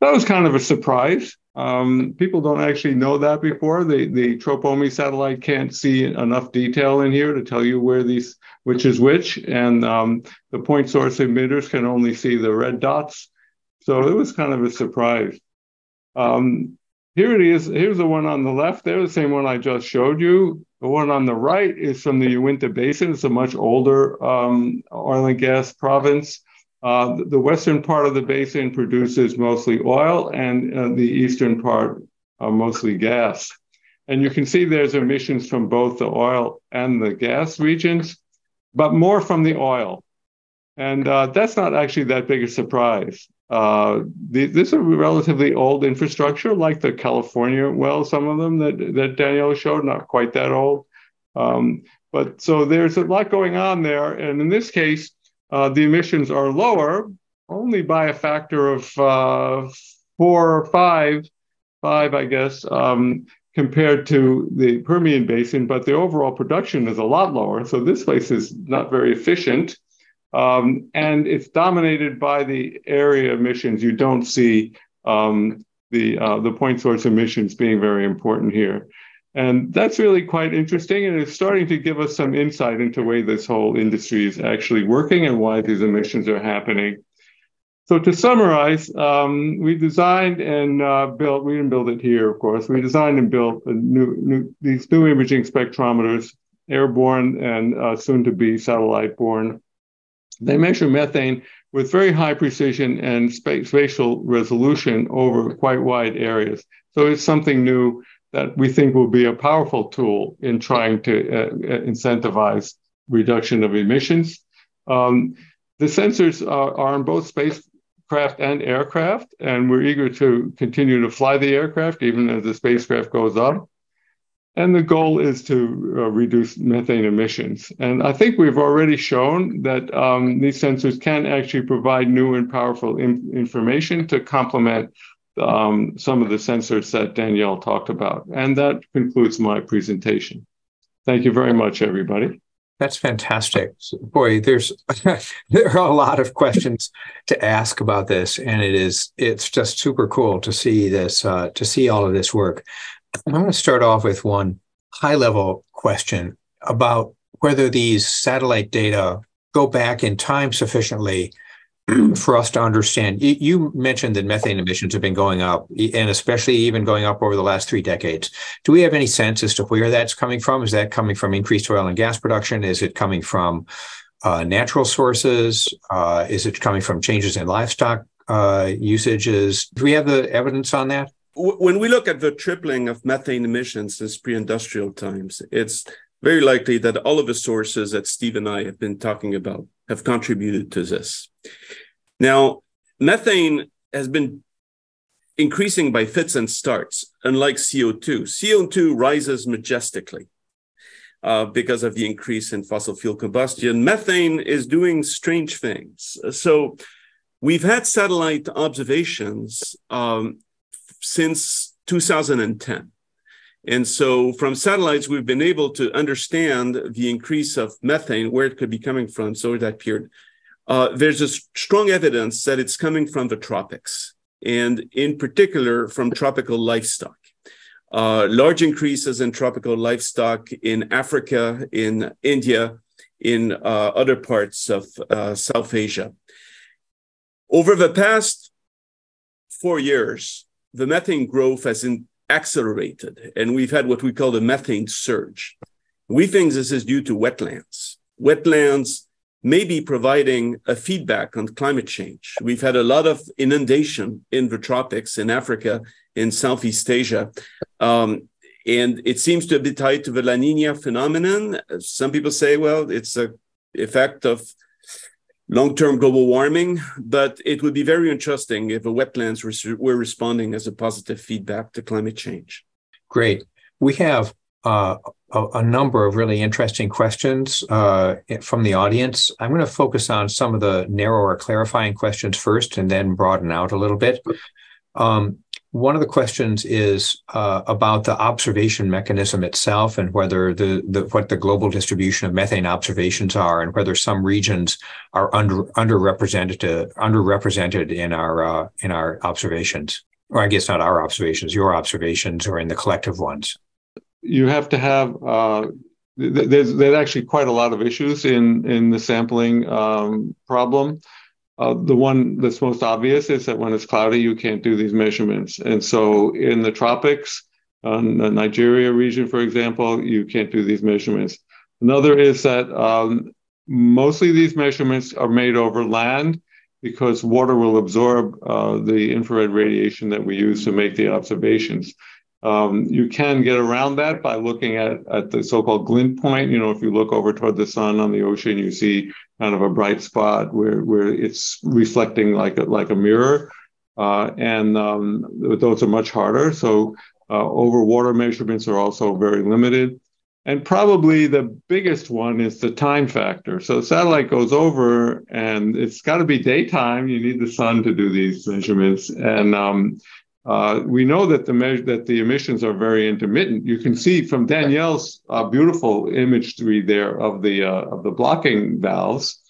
That was kind of a surprise. Um, people don't actually know that before. The the TROPOMI satellite can't see enough detail in here to tell you where these which is which, and um, the point source emitters can only see the red dots. So it was kind of a surprise. Um, here it is. Here's the one on the left there, the same one I just showed you. The one on the right is from the Uinta Basin. It's a much older um, oil and gas province. Uh, the western part of the basin produces mostly oil, and uh, the eastern part uh, mostly gas. And you can see there's emissions from both the oil and the gas regions, but more from the oil. And uh, that's not actually that big a surprise. Uh, the, this is a relatively old infrastructure, like the California well, some of them that, that Daniel showed, not quite that old. Um, but so there's a lot going on there. And in this case, uh, the emissions are lower only by a factor of uh, four or five, five, I guess, um, compared to the Permian Basin. But the overall production is a lot lower. So this place is not very efficient. Um, and it's dominated by the area emissions. You don't see um, the uh, the point source emissions being very important here. And that's really quite interesting. And it's starting to give us some insight into the way this whole industry is actually working and why these emissions are happening. So to summarize, um, we designed and uh, built, we didn't build it here, of course, we designed and built new, new, these new imaging spectrometers, airborne and uh, soon to be satellite borne. They measure methane with very high precision and spatial resolution over quite wide areas. So it's something new that we think will be a powerful tool in trying to uh, uh incentivize reduction of emissions. Um, the sensors are, are on both spacecraft and aircraft, and we're eager to continue to fly the aircraft even as the spacecraft goes up. And the goal is to uh, reduce methane emissions. And I think we've already shown that um, these sensors can actually provide new and powerful in- information to complement um, some of the sensors that Daniel talked about. And that concludes my presentation. Thank you very much, everybody. That's fantastic. Boy, there's there are a lot of questions to ask about this, and it is it's just super cool to see this uh, to see all of this work. I'm going to start off with one high level question about whether these satellite data go back in time sufficiently for us to understand. You mentioned that methane emissions have been going up, and especially even going up over the last three decades. Do we have any sense as to where that's coming from? Is that coming from increased oil and gas production? Is it coming from uh, natural sources? Uh, is it coming from changes in livestock uh, usages? Do we have the evidence on that? When we look at the tripling of methane emissions since pre industrial times, it's very likely that all of the sources that Steve and I have been talking about have contributed to this. Now, methane has been increasing by fits and starts, unlike CO2. CO2 rises majestically uh, because of the increase in fossil fuel combustion. Methane is doing strange things. So we've had satellite observations um, since 2010. And so from satellites, we've been able to understand the increase of methane, where it could be coming from. So that period, uh, there's a strong evidence that it's coming from the tropics and in particular from tropical livestock. Uh, large increases in tropical livestock in Africa, in India, in uh, other parts of uh, South Asia. Over the past four years, the methane growth has accelerated, and we've had what we call the methane surge. We think this is due to wetlands. Wetlands may be providing a feedback on climate change. We've had a lot of inundation in the tropics, in Africa, in Southeast Asia. Um, and it seems to be tied to the La Nina phenomenon. Some people say, well, it's a effect of long-term global warming, but it would be very interesting if the wetlands were, responding as a positive feedback to climate change. Great. We have uh, a, a, number of really interesting questions uh, from the audience. I'm going to focus on some of the narrower clarifying questions first and then broaden out a little bit. Um, one of the questions is uh, about the observation mechanism itself and whether the, the what the global distribution of methane observations are and whether some regions are under underrepresented underrepresented in our uh, in our observations. Or I guess not our observations your observations or in the collective ones. You have to have uh, there's there's actually quite a lot of issues in in the sampling um, problem uh, the one that's most obvious is that when it's cloudy, you can't do these measurements. And so in the tropics, in the Nigeria region, for example, you can't do these measurements. Another is that um, mostly these measurements are made over land because water will absorb uh, the infrared radiation that we use to make the observations. Um, you can get around that by looking at, at the so-called glint point. You know, if you look over toward the sun on the ocean, you see kind of a bright spot where where it's reflecting like a, like a mirror, uh, and um, those are much harder. So uh, over water measurements are also very limited. And probably the biggest one is the time factor. So satellite goes over and it's got to be daytime. You need the sun to do these measurements. And um, uh, we know that the measure, that the emissions are very intermittent. You can see from Daniel's uh, beautiful imagery there of the uh, of the blocking valves.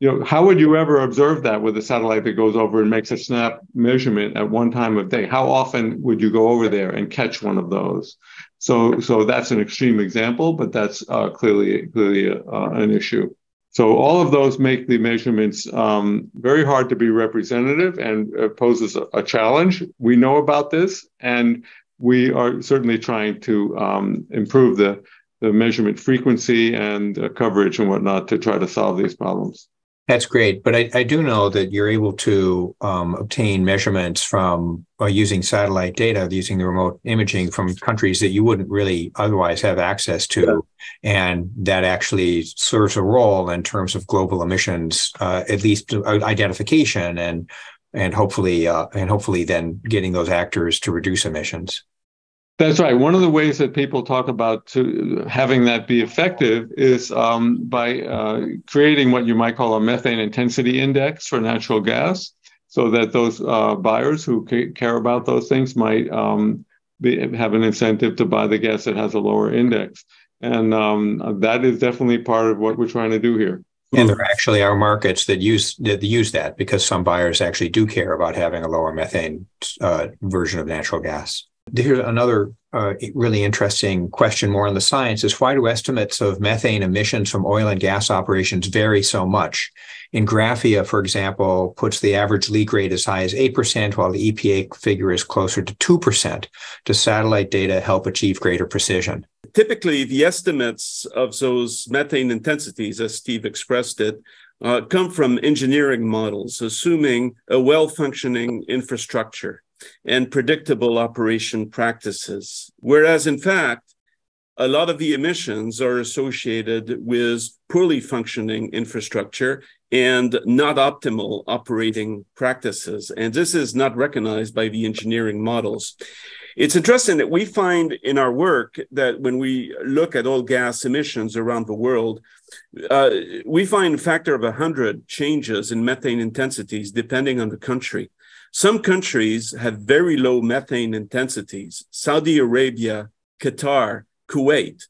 You know, how would you ever observe that with a satellite that goes over and makes a snap measurement at one time of day? How often would you go over there and catch one of those? So, so that's an extreme example, but that's uh, clearly clearly uh, an issue. So all of those make the measurements um, very hard to be representative and uh, poses a, a, challenge. We know about this, and we are certainly trying to um, improve the, the measurement frequency and uh, coverage and whatnot to try to solve these problems. That's great, but I, I do know that you're able to um, obtain measurements from uh, using satellite data, using the remote imaging from countries that you wouldn't really otherwise have access to, yeah. and that actually serves a role in terms of global emissions, uh, at least uh, identification and and hopefully uh, and hopefully then getting those actors to reduce emissions. That's right. One of the ways that people talk about to having that be effective is um, by uh, creating what you might call a methane intensity index for natural gas, so that those uh, buyers who care about those things might um, be, have an incentive to buy the gas that has a lower index. And um, that is definitely part of what we're trying to do here. And there actually are markets that use that use that because some buyers actually do care about having a lower methane uh, version of natural gas. Here's another uh, really interesting question more on the science is why do estimates of methane emissions from oil and gas operations vary so much? Ingraffea, for example, puts the average leak rate as high as 8%, while the EPA figure is closer to 2%. Does satellite data help achieve greater precision? Typically, the estimates of those methane intensities, as Steve expressed it, uh, come from engineering models, assuming a well functioning infrastructure and predictable operation practices. Whereas, in fact, a lot of the emissions are associated with poorly functioning infrastructure and not optimal operating practices. And this is not recognized by the engineering models. It's interesting that we find in our work that when we look at all gas emissions around the world, uh, we find a factor of 100 changes in methane intensities depending on the country. Some countries have very low methane intensities. Saudi Arabia, Qatar, Kuwait,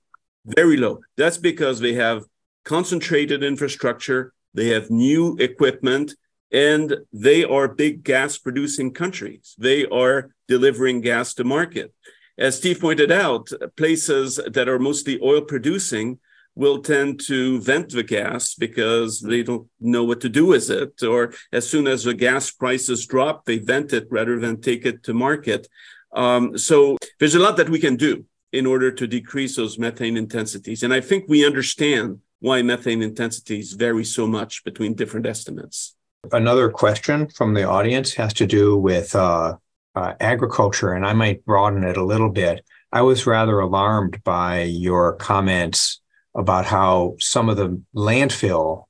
very low. That's because they have concentrated infrastructure, they have new equipment, and they are big gas producing countries. They are delivering gas to market. As Steve pointed out, places that are mostly oil producing will tend to vent the gas because they don't know what to do with it. Or as soon as the gas prices drop, they vent it rather than take it to market. Um, so there's a lot that we can do in order to decrease those methane intensities. And I think we understand why methane intensities vary so much between different estimates. Another question from the audience has to do with uh, uh, agriculture, and I might broaden it a little bit. I was rather alarmed by your comments about how some of the landfill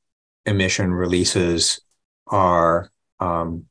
emission releases are um,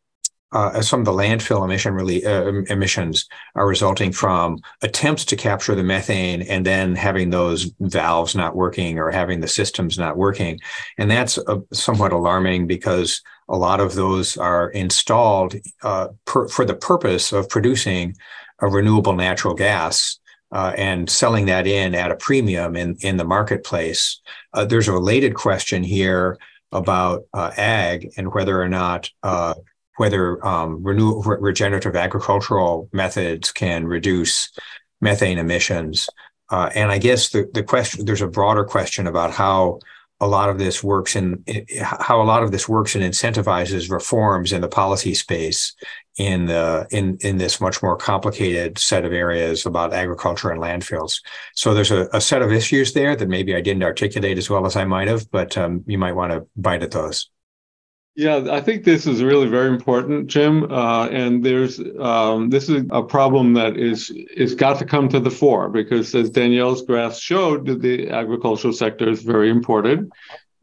uh, some of the landfill emission rele- uh, emissions are resulting from attempts to capture the methane and then having those valves not working or having the systems not working. And that's uh, somewhat alarming because a lot of those are installed uh, per, for the purpose of producing a renewable natural gas uh, and selling that in at a premium in, in the marketplace. Uh, there's a related question here about uh, ag and whether or not uh, whether um, renew, regenerative agricultural methods can reduce methane emissions. Uh, and I guess the, the question there's a broader question about how a lot of this works in how a lot of this works and incentivizes reforms in the policy space in the in in this much more complicated set of areas about agriculture and landfills. So there's a, a set of issues there that maybe I didn't articulate as well as I might have, but um, you might want to bite at those. Yeah, I think this is really very important, Jim. Uh, and there's um, this is a problem that is is got to come to the fore because, as Daniel's graph showed, the agricultural sector is very important.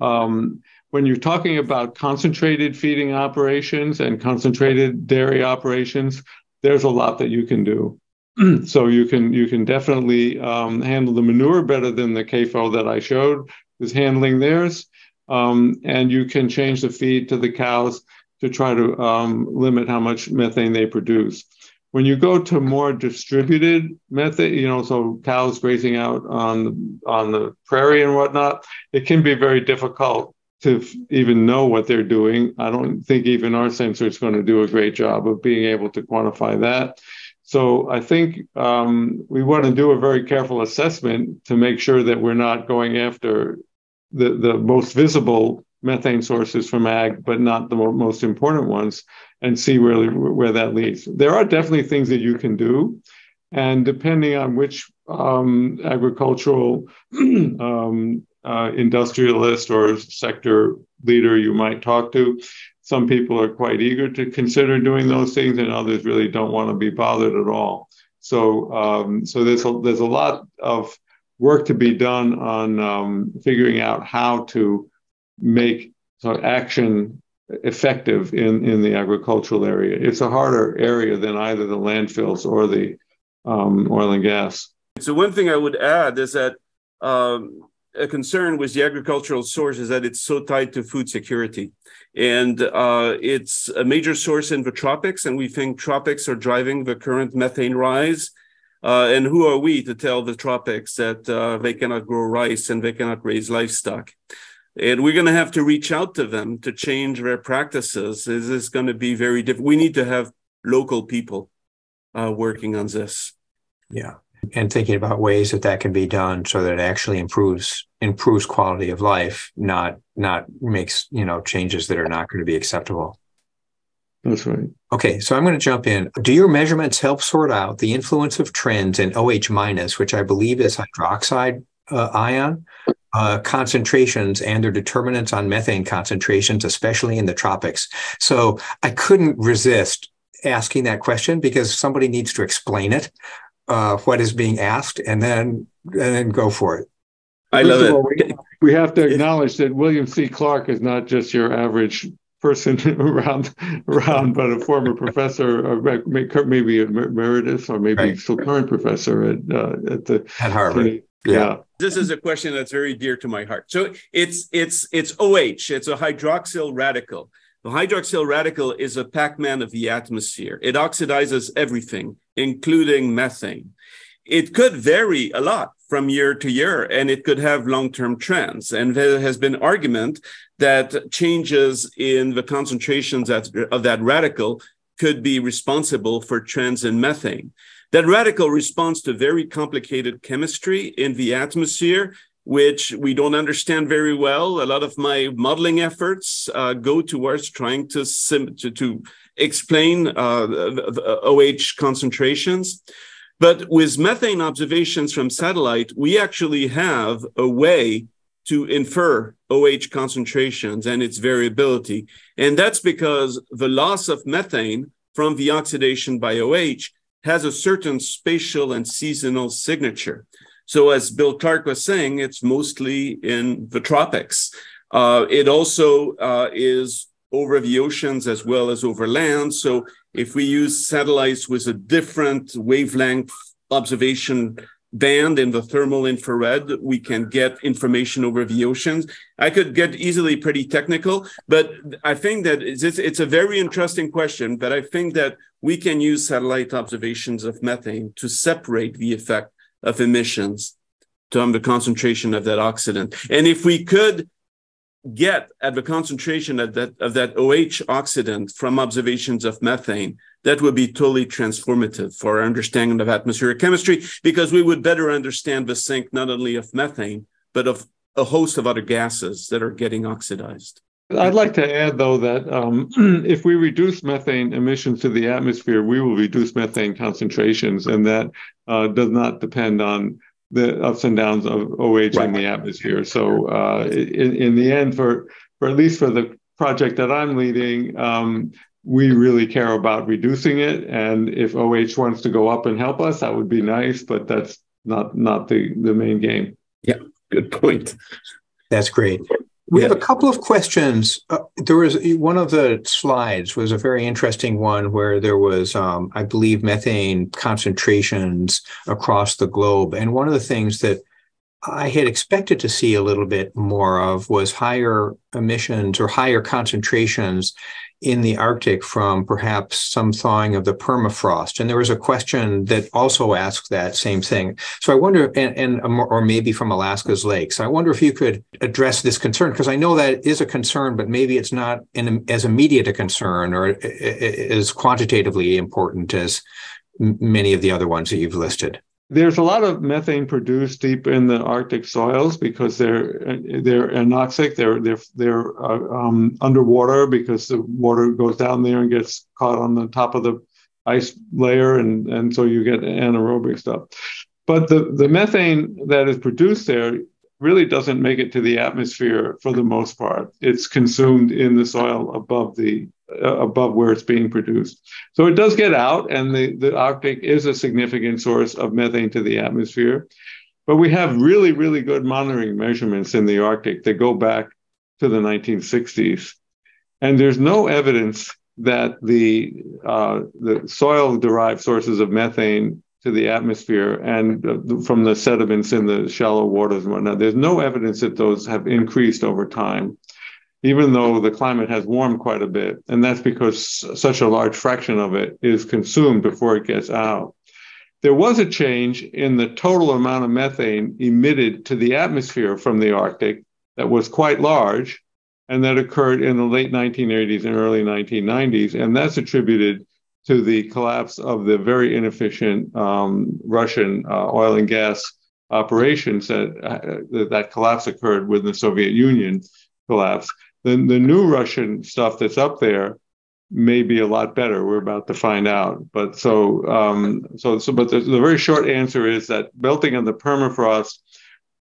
Um, when you're talking about concentrated feeding operations and concentrated dairy operations, there's a lot that you can do. so you can you can definitely um, handle the manure better than the CAFO that I showed is handling theirs um, and you can change the feed to the cows to try to um, limit how much methane they produce. When you go to more distributed methane, you know, so cows grazing out on on the prairie and whatnot, it can be very difficult to even know what they're doing. I don't think even our sensor is going to do a great job of being able to quantify that. So I think um, we want to do a very careful assessment to make sure that we're not going after the, the most visible methane sources from ag, but not the most important ones, and see where, where that leads. There are definitely things that you can do. And depending on which um, agricultural um, uh, industrialist or sector leader you might talk to, some people are quite eager to consider doing those things, and others really don't want to be bothered at all. So, um, so there's a, there's a lot of work to be done on um, figuring out how to make sort of action effective in, in the agricultural area. It's a harder area than either the landfills or the um, oil and gas. So one thing I would add is that um, a concern with the agricultural source is that it's so tied to food security. And uh, it's a major source in the tropics, and we think tropics are driving the current methane rise. Uh, and who are we to tell the tropics that uh, they cannot grow rice and they cannot raise livestock? And we're going to have to reach out to them to change their practices. This is going to be very different. We need to have local people uh, working on this. Yeah and thinking about ways that that can be done so that it actually improves improves quality of life not not makes you know changes that are not going to be acceptable. That's right. Okay so i'm going to jump in. Do your measurements help sort out the influence of trends in oh minus which i believe is hydroxide uh, ion? Uh, concentrations and their determinants on methane concentrations, especially in the tropics. So I couldn't resist asking that question because somebody needs to explain it uh, what is being asked and then and then go for it. I love it. All, we, we have to acknowledge that William C. Clark is not just your average person around around, but a former professor, or maybe emeritus, or maybe right. still current professor at uh, at the at Harvard. Yeah. yeah. This is a question that's very dear to my heart. So it's it's it's OH. It's a hydroxyl radical. The hydroxyl radical is a Pac-Man of the atmosphere. It oxidizes everything, including methane. It could vary a lot from year to year, and it could have long-term trends. And there has been argument that changes in the concentrations of that radical could be responsible for trends in methane. That radical responds to very complicated chemistry in the atmosphere which we don't understand very well. A lot of my modeling efforts uh, go towards trying to, sim- to, to explain uh, the, the OH concentrations. But with methane observations from satellite, we actually have a way to infer OH concentrations and its variability. And that's because the loss of methane from the oxidation by OH has a certain spatial and seasonal signature. So, as Bill Clark was saying, it's mostly in the tropics. Uh, it also uh, is over the oceans as well as over land. So, if we use satellites with a different wavelength observation band in the thermal infrared, we can get information over the oceans. I could get easily pretty technical, but I think that it's, it's a very interesting question. But I think that we can use satellite observations of methane to separate the effect of emissions to the concentration of that oxidant. And if we could get at the concentration of that, of that OH oxidant from observations of methane, that would be totally transformative for our understanding of atmospheric chemistry because we would better understand the sink not only of methane, but of a host of other gases that are getting oxidized. I'd like to add, though, that um, if we reduce methane emissions to the atmosphere, we will reduce methane concentrations, and that uh, does not depend on the ups and downs of OH right. in the atmosphere. So, uh, in, in, the end, for for at least for the project that I'm leading, um, we really care about reducing it. And if OH wants to go up and help us, that would be nice, but that's not not the the main game. Yeah, good point. That's great. We yeah. have a couple of questions. Uh, there was one of the slides was a very interesting one where there was, um, I believe, methane concentrations across the globe. And one of the things that I had expected to see a little bit more of was higher emissions or higher concentrations in the Arctic from perhaps some thawing of the permafrost. And there was a question that also asked that same thing. So I wonder, and, and or maybe from Alaska's lakes. I wonder if you could address this concern because I know that is a concern, but maybe it's not as immediate a concern or as quantitatively important as many of the other ones that you've listed. There's a lot of methane produced deep in the Arctic soils because they're they're anoxic. They're they're they're uh, um, underwater because the water goes down there and gets caught on the top of the ice layer, and and so you get anaerobic stuff. But the the methane that is produced there really doesn't make it to the atmosphere for the most part. It's consumed in the soil above the above where it's being produced. So it does get out, and the, the Arctic is a significant source of methane to the atmosphere. But we have really, really good monitoring measurements in the Arctic that go back to the 1960s. And there's no evidence that the, uh, the soil derived sources of methane to the atmosphere and uh, from the sediments in the shallow waters and whatnot. There's no evidence that those have increased over time, even though the climate has warmed quite a bit. And that's because such a large fraction of it is consumed before it gets out. There was a change in the total amount of methane emitted to the atmosphere from the Arctic that was quite large, and that occurred in the late 1980s and early 1990s. And that's attributed to the collapse of the very inefficient um, Russian uh, oil and gas operations that uh, that collapse occurred when the Soviet Union collapsed. Then the new Russian stuff that's up there may be a lot better. We're about to find out. But so um, so so but the, the very short answer is that melting of the permafrost,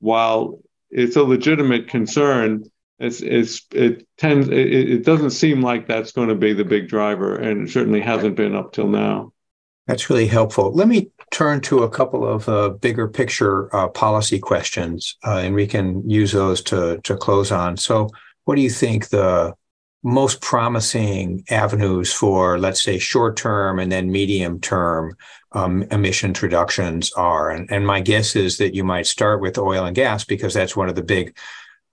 while it's a legitimate concern, it's, it's it tends it, it doesn't seem like that's going to be the big driver, and it certainly hasn't been up till now. That's really helpful. Let me turn to a couple of uh, bigger picture uh, policy questions, uh, and we can use those to to close on. So, what do you think the most promising avenues for, let's say, short term and then medium term um, emission reductions are? And, and my guess is that you might start with oil and gas because that's one of the big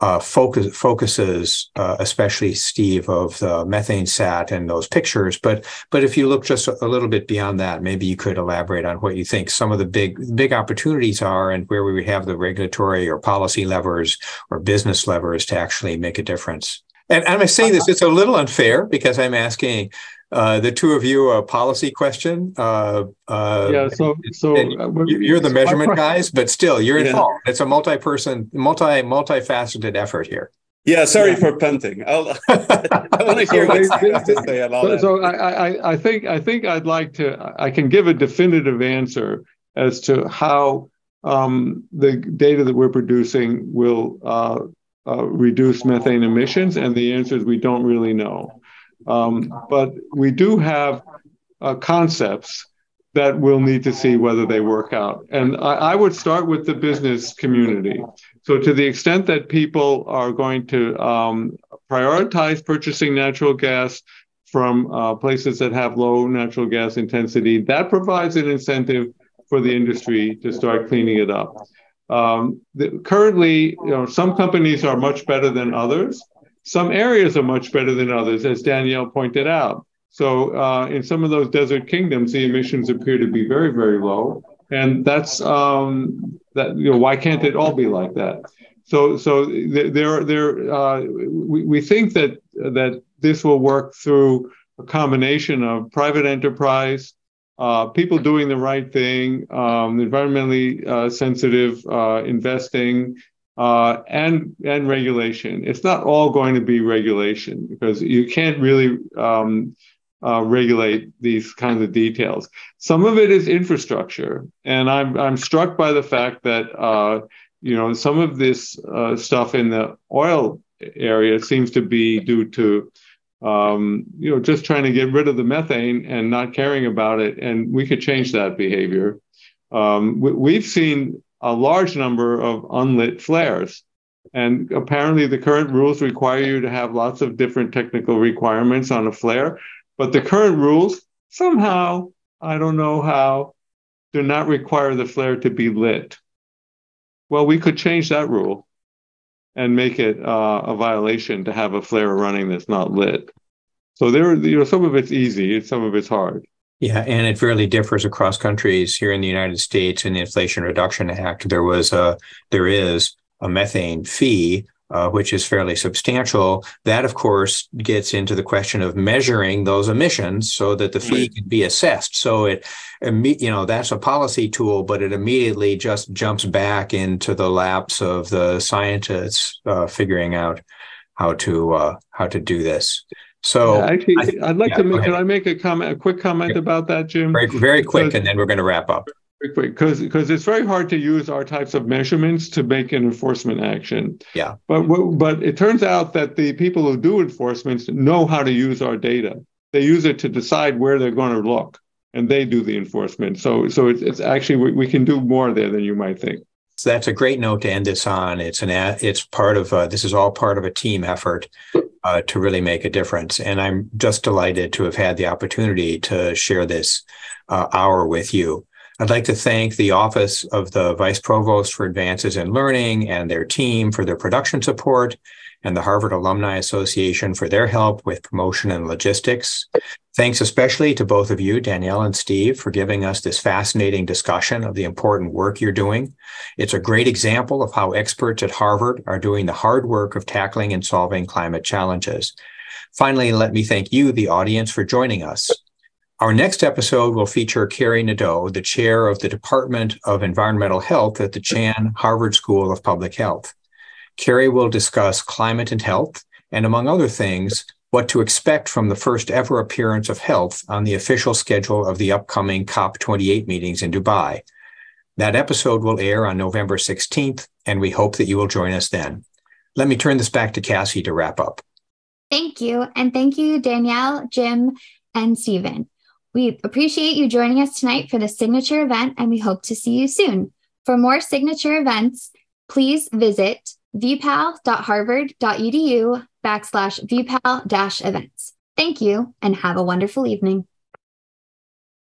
uh, focus, focuses, uh, especially Steve, of the MethaneSAT and those pictures. But but if you look just a, little bit beyond that, maybe you could elaborate on what you think some of the big big opportunities are, and where we would have the regulatory or policy levers or business levers to actually make a difference. And I'm saying this; it's a little unfair because I'm asking uh, the two of you a policy question. Uh, uh, yeah, so so uh, you're the measurement guys, but still you're involved. It's a multi-person, multi multifaceted effort here. Yeah, sorry yeah. for punting. I'll, I want to hear what has to say about so, So I, I, I think I think I'd like to I can give a definitive answer as to how um, the data that we're producing will uh, uh, reduce methane emissions, and the answer is we don't really know. Um, but we do have uh, concepts that we'll need to see whether they work out. And I, I, would start with the business community. So, to the extent that people are going to um, prioritize purchasing natural gas from uh, places that have low natural gas intensity, that provides an incentive for the industry to start cleaning it up. Um, the, currently, you know, some companies are much better than others. Some areas are much better than others, as Daniel pointed out. So uh, in some of those desert kingdoms, the emissions appear to be very, very low, and that's um, that. You know, why can't it all be like that? So, so there, there, uh, we, we think that that this will work through a combination of private enterprise, uh, people doing the right thing, um, environmentally uh, sensitive uh, investing, uh, and and regulation. It's not all going to be regulation because you can't really um, uh, regulate these kinds of details. Some of it is infrastructure, and I'm I'm struck by the fact that uh, you know some of this uh, stuff in the oil area seems to be due to um, you know just trying to get rid of the methane and not caring about it, and we could change that behavior. Um, we, we've seen a large number of unlit flares. And apparently, the current rules require you to have lots of different technical requirements on a flare. But the current rules, somehow, I don't know how, do not require the flare to be lit. Well, we could change that rule and make it uh, a violation to have a flare running that's not lit. So there, you know, some of it's easy, some of it's hard. Yeah, and it fairly differs across countries. Here in the United States, in the Inflation Reduction Act, there was a there is a methane fee, uh, which is fairly substantial. That, of course, gets into the question of measuring those emissions so that the fee can be assessed. So it, you know, that's a policy tool, but it immediately just jumps back into the laps of the scientists uh, figuring out how to uh, how to do this. So yeah, actually, I, would like yeah, to make. Can I make a comment, a quick comment yeah. about that, Jim? Very, very quick, because, and then we're going to wrap up. Very quick, because because it's very hard to use our types of measurements to make an enforcement action. Yeah. But but it turns out that the people who do enforcement know how to use our data. They use it to decide where they're going to look, and they do the enforcement. So so it's, it's actually we, we can do more there than you might think. So that's a great note to end this on. It's an it's part of uh, this is all part of a team effort uh, to really make a difference. And I'm just delighted to have had the opportunity to share this uh, hour with you. I'd like to thank the Office of the Vice Provost for Advances in Learning and their team for their production support, and the Harvard Alumni Association for their help with promotion and logistics. Thanks especially to both of you, Daniel and Steve, for giving us this fascinating discussion of the important work you're doing. It's a great example of how experts at Harvard are doing the hard work of tackling and solving climate challenges. Finally, let me thank you, the audience, for joining us. Our next episode will feature Kari Nadeau, the chair of the Department of Environmental Health at the Chan Harvard School of Public Health. Kari will discuss climate and health, and among other things, what to expect from the first ever appearance of health on the official schedule of the upcoming COP28 meetings in Dubai. That episode will air on November 16th, and we hope that you will join us then. Let me turn this back to Cassie to wrap up. Thank you. And thank you, Daniel, Jim, and Steven. We appreciate you joining us tonight for the signature event, and we hope to see you soon. For more signature events, please visit vpal.harvard.edu backslash vpal dash events. Thank you and have a wonderful evening.